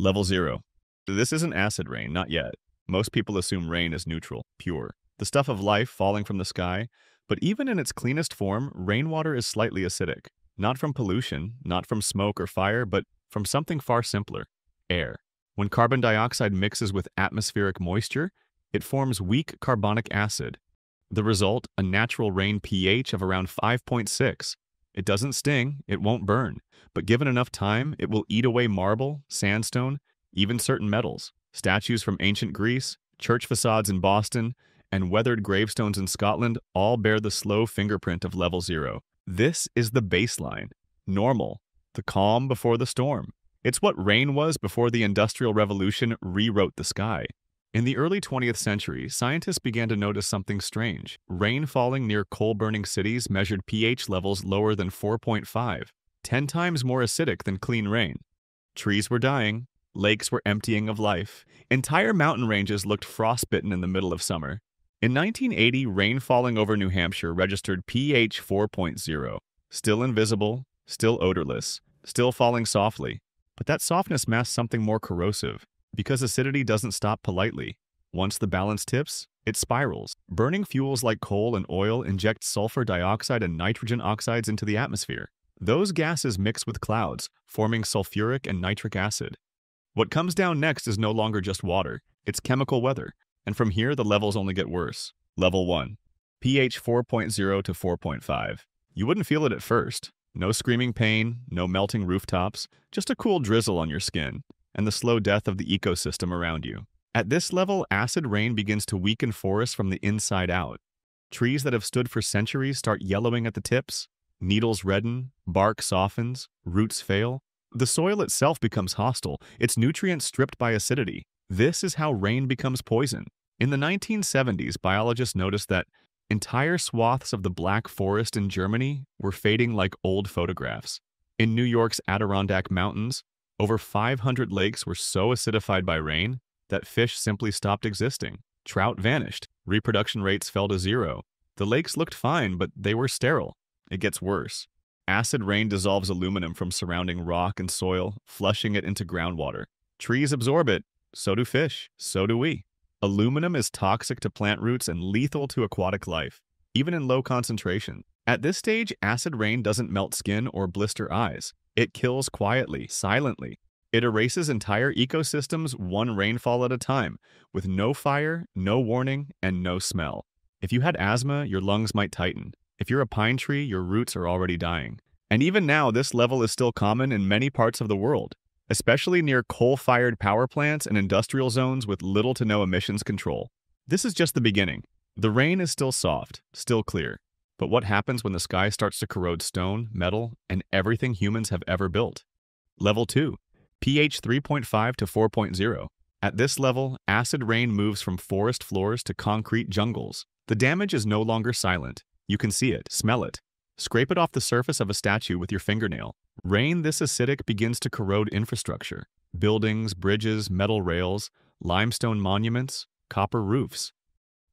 Level 0. This isn't acid rain, not yet. Most people assume rain is neutral, pure, the stuff of life falling from the sky, but even in its cleanest form, rainwater is slightly acidic. Not from pollution, not from smoke or fire, but from something far simpler air. When carbon dioxide mixes with atmospheric moisture, it forms weak carbonic acid. The result, a natural rain pH of around 5.6. It doesn't sting, it won't burn, but given enough time, it will eat away marble, sandstone, even certain metals. Statues from ancient Greece, church facades in Boston, and weathered gravestones in Scotland all bear the slow fingerprint of level zero. This is the baseline. Normal. The calm before the storm. It's what rain was before the Industrial Revolution rewrote the sky. In the early 20th century, scientists began to notice something strange. Rain falling near coal-burning cities measured pH levels lower than 4.5, 10 times more acidic than clean rain. Trees were dying, lakes were emptying of life, entire mountain ranges looked frostbitten in the middle of summer. In 1980, rain falling over New Hampshire registered pH 4.0, still invisible, still odorless, still falling softly. But that softness masked something more corrosive, because acidity doesn't stop politely. Once the balance tips, it spirals. Burning fuels like coal and oil inject sulfur dioxide and nitrogen oxides into the atmosphere. Those gases mix with clouds, forming sulfuric and nitric acid. What comes down next is no longer just water, it's chemical weather, and from here the levels only get worse. Level 1. pH 4.0 to 4.5. You wouldn't feel it at first. No screaming pain, no melting rooftops, just a cool drizzle on your skin, and the slow death of the ecosystem around you. At this level, acid rain begins to weaken forests from the inside out. Trees that have stood for centuries start yellowing at the tips, needles redden, bark softens, roots fail. The soil itself becomes hostile, its nutrients stripped by acidity. This is how rain becomes poison. In the 1970s, biologists noticed that entire swaths of the Black Forest in Germany were fading like old photographs. In New York's Adirondack Mountains, over 500 lakes were so acidified by rain that fish simply stopped existing. Trout vanished, reproduction rates fell to zero. The lakes looked fine, but they were sterile. It gets worse. Acid rain dissolves aluminum from surrounding rock and soil, flushing it into groundwater. Trees absorb it, so do fish, so do we. Aluminum is toxic to plant roots and lethal to aquatic life, even in low concentration. At this stage, acid rain doesn't melt skin or blister eyes. It kills quietly, silently. It erases entire ecosystems one rainfall at a time, with no fire, no warning, and no smell. If you had asthma, your lungs might tighten. If you're a pine tree, your roots are already dying. And even now, this level is still common in many parts of the world especially near coal-fired power plants and industrial zones with little to no emissions control. This is just the beginning. The rain is still soft, still clear. But what happens when the sky starts to corrode stone, metal, and everything humans have ever built? Level 2. pH 3.5 to 4.0. At this level, acid rain moves from forest floors to concrete jungles. The damage is no longer silent. You can see it, smell it. Scrape it off the surface of a statue with your fingernail. Rain this acidic begins to corrode infrastructure. Buildings, bridges, metal rails, limestone monuments, copper roofs.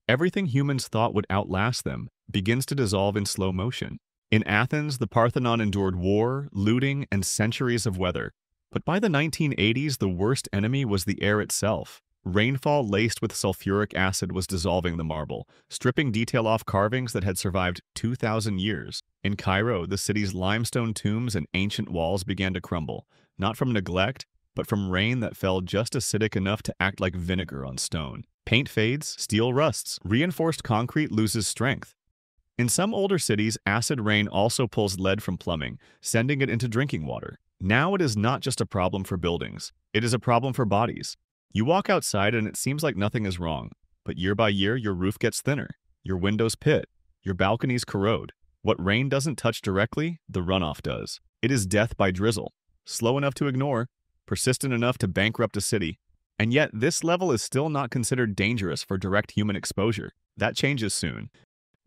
Everything humans thought would outlast them begins to dissolve in slow motion. In Athens, the Parthenon endured war, looting, and centuries of weather. But by the 1980s, the worst enemy was the air itself. Rainfall laced with sulfuric acid was dissolving the marble, stripping detail off carvings that had survived 2,000 years. In Cairo, the city's limestone tombs and ancient walls began to crumble, not from neglect, but from rain that fell just acidic enough to act like vinegar on stone. Paint fades, steel rusts, reinforced concrete loses strength. In some older cities, acid rain also pulls lead from plumbing, sending it into drinking water. Now it is not just a problem for buildings, it is a problem for bodies. You walk outside and it seems like nothing is wrong, but year by year your roof gets thinner, your windows pit, your balconies corrode. What rain doesn't touch directly, the runoff does. It is death by drizzle, slow enough to ignore, persistent enough to bankrupt a city. And yet this level is still not considered dangerous for direct human exposure. That changes soon.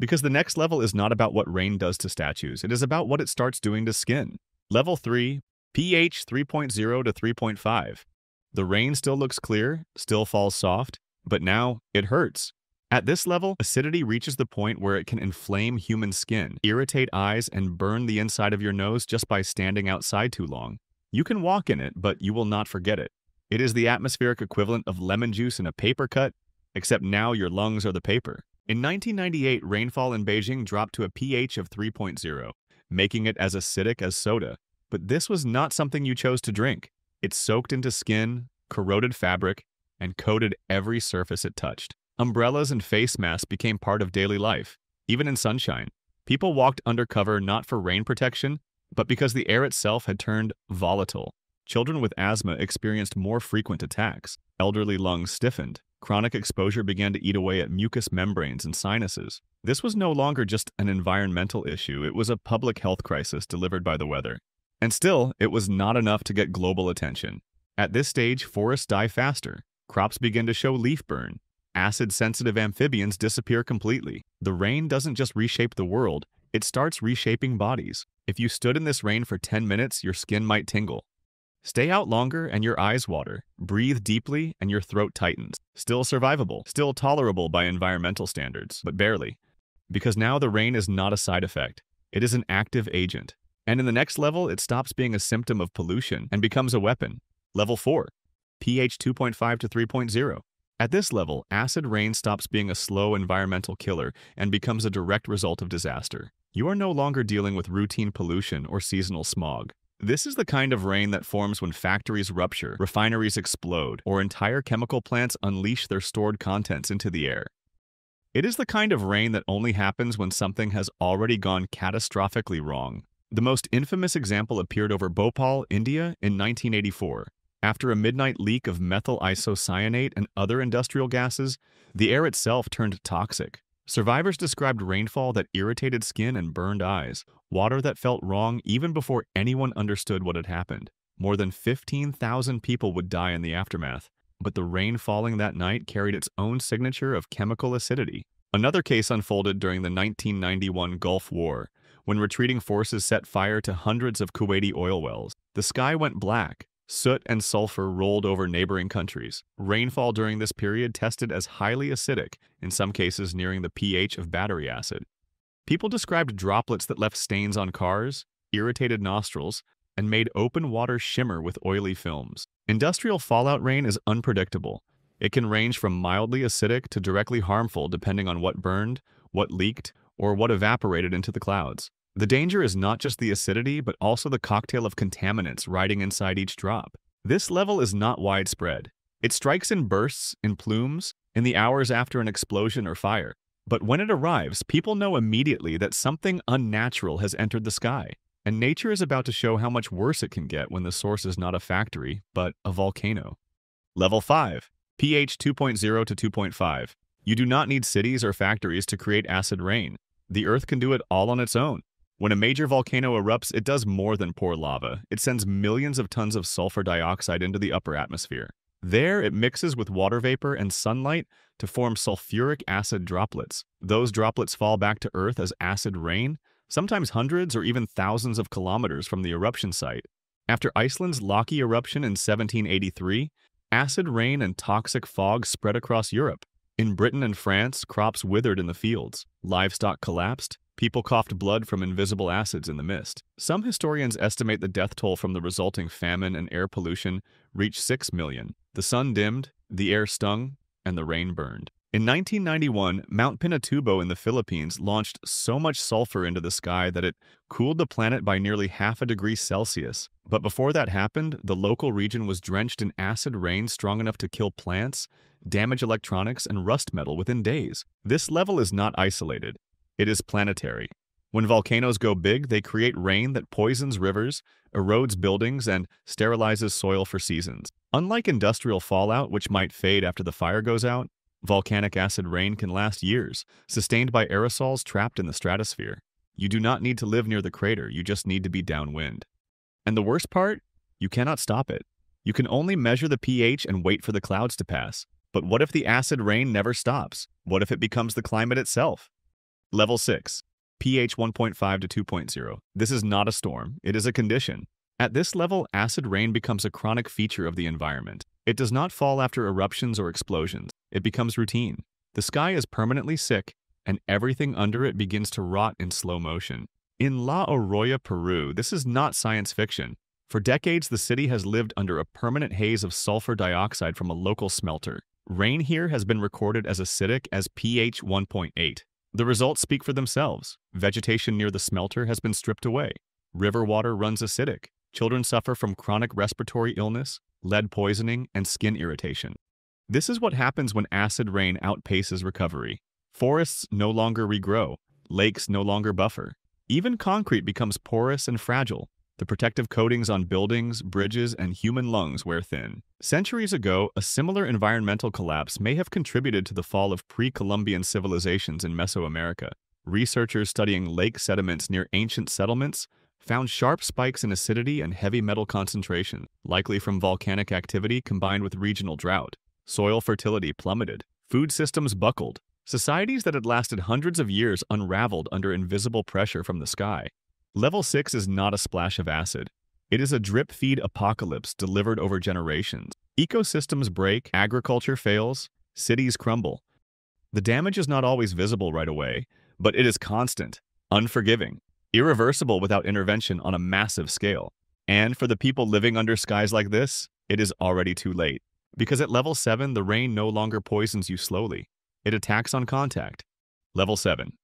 Because the next level is not about what rain does to statues, it is about what it starts doing to skin. Level 3, pH 3.0 to 3.5. The rain still looks clear, still falls soft, but now it hurts. At this level, acidity reaches the point where it can inflame human skin, irritate eyes, and burn the inside of your nose just by standing outside too long. You can walk in it, but you will not forget it. It is the atmospheric equivalent of lemon juice in a paper cut, except now your lungs are the paper. In 1998, rainfall in Beijing dropped to a pH of 3.0, making it as acidic as soda. But this was not something you chose to drink. It soaked into skin, corroded fabric, and coated every surface it touched. Umbrellas and face masks became part of daily life, even in sunshine. People walked undercover not for rain protection, but because the air itself had turned volatile. Children with asthma experienced more frequent attacks. Elderly lungs stiffened. Chronic exposure began to eat away at mucous membranes and sinuses. This was no longer just an environmental issue, it was a public health crisis delivered by the weather. And still, it was not enough to get global attention. At this stage, forests die faster, crops begin to show leaf burn, acid sensitive amphibians disappear completely. The rain doesn't just reshape the world, it starts reshaping bodies. If you stood in this rain for 10 minutes, your skin might tingle. Stay out longer and your eyes water. Breathe deeply and your throat tightens. Still survivable, still tolerable by environmental standards, but barely. Because now the rain is not a side effect, it is an active agent. And in the next level, it stops being a symptom of pollution and becomes a weapon. Level 4, pH 2.5 to 3.0. At this level, acid rain stops being a slow environmental killer and becomes a direct result of disaster. You are no longer dealing with routine pollution or seasonal smog. This is the kind of rain that forms when factories rupture, refineries explode, or entire chemical plants unleash their stored contents into the air. It is the kind of rain that only happens when something has already gone catastrophically wrong. The most infamous example appeared over Bhopal, India in 1984. After a midnight leak of methyl isocyanate and other industrial gases, the air itself turned toxic. Survivors described rainfall that irritated skin and burned eyes, water that felt wrong even before anyone understood what had happened. More than 15,000 people would die in the aftermath, but the rain falling that night carried its own signature of chemical acidity. Another case unfolded during the 1991 Gulf War, when retreating forces set fire to hundreds of Kuwaiti oil wells. The sky went black, Soot and sulfur rolled over neighboring countries. Rainfall during this period tested as highly acidic, in some cases nearing the pH of battery acid. People described droplets that left stains on cars, irritated nostrils, and made open water shimmer with oily films. Industrial fallout rain is unpredictable. It can range from mildly acidic to directly harmful depending on what burned, what leaked, or what evaporated into the clouds. The danger is not just the acidity, but also the cocktail of contaminants riding inside each drop. This level is not widespread. It strikes in bursts, in plumes, in the hours after an explosion or fire. But when it arrives, people know immediately that something unnatural has entered the sky. And nature is about to show how much worse it can get when the source is not a factory, but a volcano. Level 5, pH 2.0 to 2.5. You do not need cities or factories to create acid rain. The Earth can do it all on its own. When a major volcano erupts, it does more than pour lava. It sends millions of tons of sulfur dioxide into the upper atmosphere. There, it mixes with water vapor and sunlight to form sulfuric acid droplets. Those droplets fall back to Earth as acid rain, sometimes hundreds or even thousands of kilometers from the eruption site. After Iceland's Laki eruption in 1783, acid rain and toxic fog spread across Europe. In Britain and France, crops withered in the fields, livestock collapsed, People coughed blood from invisible acids in the mist. Some historians estimate the death toll from the resulting famine and air pollution reached 6 million. The sun dimmed, the air stung, and the rain burned. In 1991, Mount Pinatubo in the Philippines launched so much sulfur into the sky that it cooled the planet by nearly half a degree Celsius. But before that happened, the local region was drenched in acid rain strong enough to kill plants, damage electronics, and rust metal within days. This level is not isolated. It is planetary. When volcanoes go big, they create rain that poisons rivers, erodes buildings, and sterilizes soil for seasons. Unlike industrial fallout, which might fade after the fire goes out, volcanic acid rain can last years, sustained by aerosols trapped in the stratosphere. You do not need to live near the crater, you just need to be downwind. And the worst part? You cannot stop it. You can only measure the pH and wait for the clouds to pass. But what if the acid rain never stops? What if it becomes the climate itself? Level 6, pH 1.5 to 2.0. This is not a storm, it is a condition. At this level, acid rain becomes a chronic feature of the environment. It does not fall after eruptions or explosions. It becomes routine. The sky is permanently sick, and everything under it begins to rot in slow motion. In La Oroya, Peru, this is not science fiction. For decades, the city has lived under a permanent haze of sulfur dioxide from a local smelter. Rain here has been recorded as acidic as pH 1.8. The results speak for themselves. Vegetation near the smelter has been stripped away. River water runs acidic. Children suffer from chronic respiratory illness, lead poisoning, and skin irritation. This is what happens when acid rain outpaces recovery. Forests no longer regrow, lakes no longer buffer. Even concrete becomes porous and fragile. The protective coatings on buildings, bridges, and human lungs wear thin. Centuries ago, a similar environmental collapse may have contributed to the fall of pre-Columbian civilizations in Mesoamerica. Researchers studying lake sediments near ancient settlements found sharp spikes in acidity and heavy metal concentration, likely from volcanic activity combined with regional drought. Soil fertility plummeted. Food systems buckled. Societies that had lasted hundreds of years unraveled under invisible pressure from the sky. Level 6 is not a splash of acid. It is a drip feed apocalypse delivered over generations. Ecosystems break, agriculture fails, cities crumble. The damage is not always visible right away, but it is constant, unforgiving, irreversible without intervention on a massive scale. And for the people living under skies like this, it is already too late. Because at level 7, the rain no longer poisons you slowly. It attacks on contact. Level 7.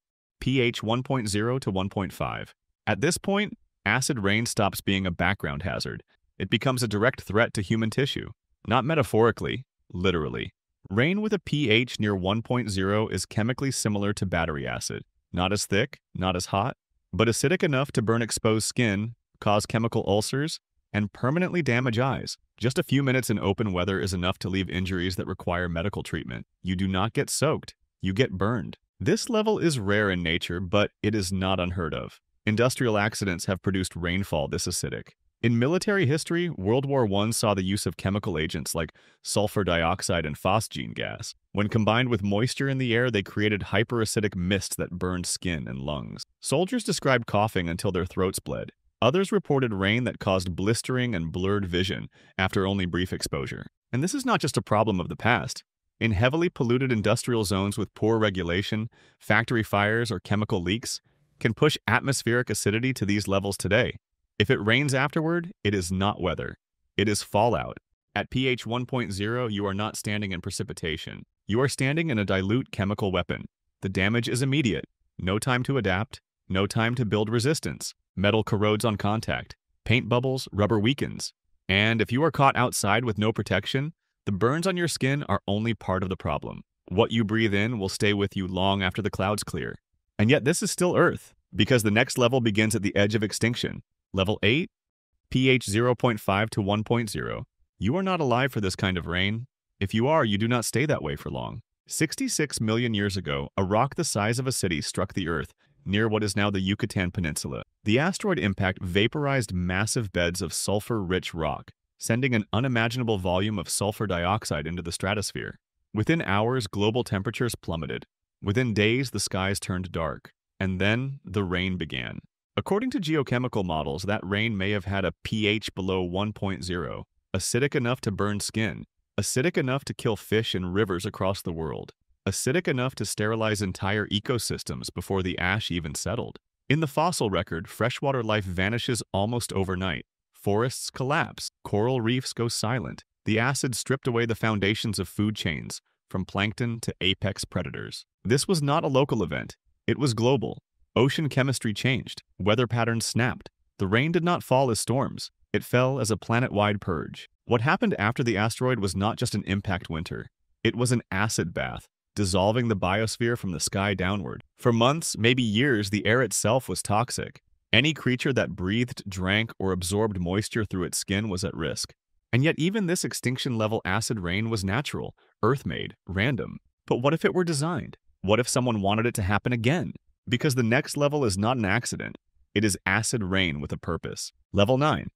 pH 1.0 to 1.5. At this point, acid rain stops being a background hazard. It becomes a direct threat to human tissue. Not metaphorically, literally. Rain with a pH near 1.0 is chemically similar to battery acid. Not as thick, not as hot, but acidic enough to burn exposed skin, cause chemical ulcers, and permanently damage eyes. Just a few minutes in open weather is enough to leave injuries that require medical treatment. You do not get soaked, you get burned. This level is rare in nature, but it is not unheard of. Industrial accidents have produced rainfall this acidic. In military history, World War I saw the use of chemical agents like sulfur dioxide and phosgene gas. When combined with moisture in the air, they created hyperacidic mist that burned skin and lungs. Soldiers described coughing until their throats bled. Others reported rain that caused blistering and blurred vision after only brief exposure. And this is not just a problem of the past. In heavily polluted industrial zones with poor regulation, factory fires, or chemical leaks, can push atmospheric acidity to these levels today. If it rains afterward, it is not weather. It is fallout. At pH 1.0, you are not standing in precipitation. You are standing in a dilute chemical weapon. The damage is immediate. No time to adapt. No time to build resistance. Metal corrodes on contact. Paint bubbles, rubber weakens. And if you are caught outside with no protection, the burns on your skin are only part of the problem. What you breathe in will stay with you long after the clouds clear. And yet this is still Earth, because the next level begins at the edge of extinction. Level 8, pH 0.5 to 1.0. You are not alive for this kind of rain. If you are, you do not stay that way for long. 66 million years ago, a rock the size of a city struck the Earth near what is now the Yucatan Peninsula. The asteroid impact vaporized massive beds of sulfur-rich rock, sending an unimaginable volume of sulfur dioxide into the stratosphere. Within hours, global temperatures plummeted, Within days, the skies turned dark, and then the rain began. According to geochemical models, that rain may have had a pH below 1.0, acidic enough to burn skin, acidic enough to kill fish in rivers across the world, acidic enough to sterilize entire ecosystems before the ash even settled. In the fossil record, freshwater life vanishes almost overnight. Forests collapse, coral reefs go silent. The acid stripped away the foundations of food chains, from plankton to apex predators. This was not a local event. It was global. Ocean chemistry changed. Weather patterns snapped. The rain did not fall as storms. It fell as a planet-wide purge. What happened after the asteroid was not just an impact winter. It was an acid bath, dissolving the biosphere from the sky downward. For months, maybe years, the air itself was toxic. Any creature that breathed, drank, or absorbed moisture through its skin was at risk. And yet even this extinction-level acid rain was natural, Earth-made, random. But what if it were designed? What if someone wanted it to happen again? Because the next level is not an accident. It is acid rain with a purpose. Level 9.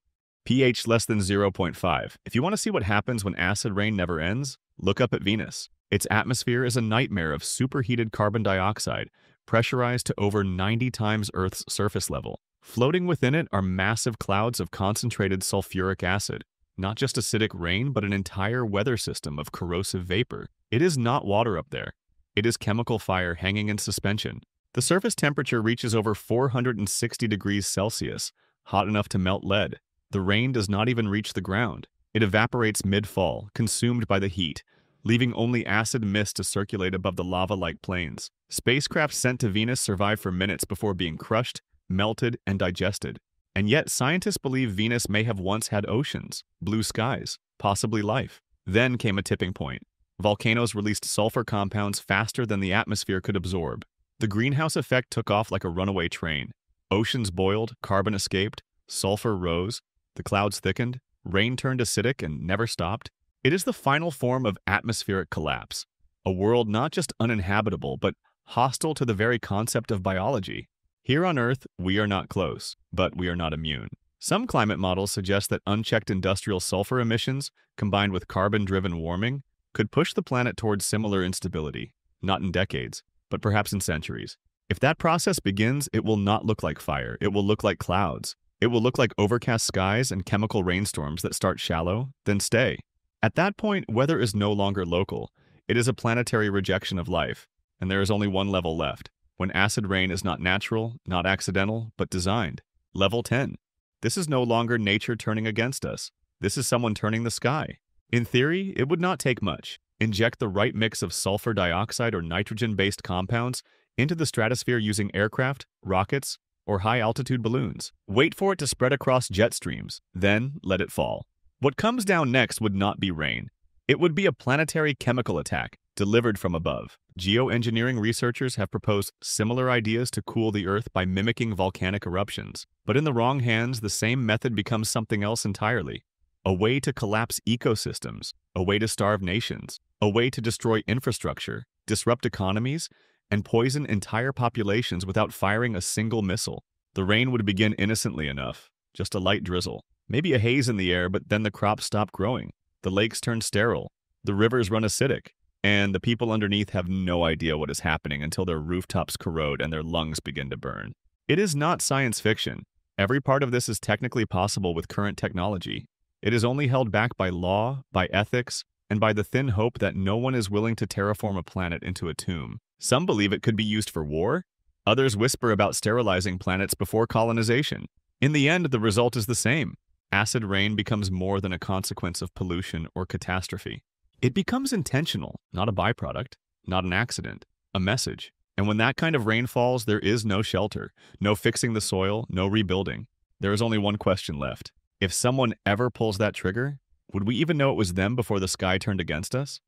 pH less than 0.5. If you want to see what happens when acid rain never ends, look up at Venus. Its atmosphere is a nightmare of superheated carbon dioxide, pressurized to over 90 times Earth's surface level. Floating within it are massive clouds of concentrated sulfuric acid, not just acidic rain, but an entire weather system of corrosive vapor. It is not water up there. It is chemical fire hanging in suspension. The surface temperature reaches over 460 degrees Celsius, hot enough to melt lead. The rain does not even reach the ground. It evaporates mid-fall, consumed by the heat, leaving only acid mist to circulate above the lava-like plains. Spacecraft sent to Venus survive for minutes before being crushed, melted, and digested. And yet, scientists believe Venus may have once had oceans, blue skies, possibly life. Then came a tipping point. Volcanoes released sulfur compounds faster than the atmosphere could absorb. The greenhouse effect took off like a runaway train. Oceans boiled, carbon escaped, sulfur rose, the clouds thickened, rain turned acidic and never stopped. It is the final form of atmospheric collapse, a world not just uninhabitable, but hostile to the very concept of biology. Here on Earth, we are not close, but we are not immune. Some climate models suggest that unchecked industrial sulfur emissions, combined with carbon-driven warming, could push the planet towards similar instability, not in decades, but perhaps in centuries. If that process begins, it will not look like fire, it will look like clouds. It will look like overcast skies and chemical rainstorms that start shallow, then stay. At that point, weather is no longer local. It is a planetary rejection of life, and there is only one level left, when acid rain is not natural, not accidental, but designed. Level 10. This is no longer nature turning against us. This is someone turning the sky. In theory, it would not take much. Inject the right mix of sulfur dioxide or nitrogen-based compounds into the stratosphere using aircraft, rockets, or high-altitude balloons. Wait for it to spread across jet streams, then let it fall. What comes down next would not be rain. It would be a planetary chemical attack, delivered from above. Geoengineering researchers have proposed similar ideas to cool the Earth by mimicking volcanic eruptions. But in the wrong hands, the same method becomes something else entirely. A way to collapse ecosystems, a way to starve nations, a way to destroy infrastructure, disrupt economies, and poison entire populations without firing a single missile. The rain would begin innocently enough, just a light drizzle, maybe a haze in the air, but then the crops stop growing. The lakes turn sterile, the rivers run acidic, and the people underneath have no idea what is happening until their rooftops corrode and their lungs begin to burn. It is not science fiction. Every part of this is technically possible with current technology. It is only held back by law, by ethics, and by the thin hope that no one is willing to terraform a planet into a tomb. Some believe it could be used for war. Others whisper about sterilizing planets before colonization. In the end, the result is the same. Acid rain becomes more than a consequence of pollution or catastrophe. It becomes intentional, not a byproduct, not an accident, a message. And when that kind of rain falls, there is no shelter, no fixing the soil, no rebuilding. There is only one question left. If someone ever pulls that trigger, would we even know it was them before the sky turned against us?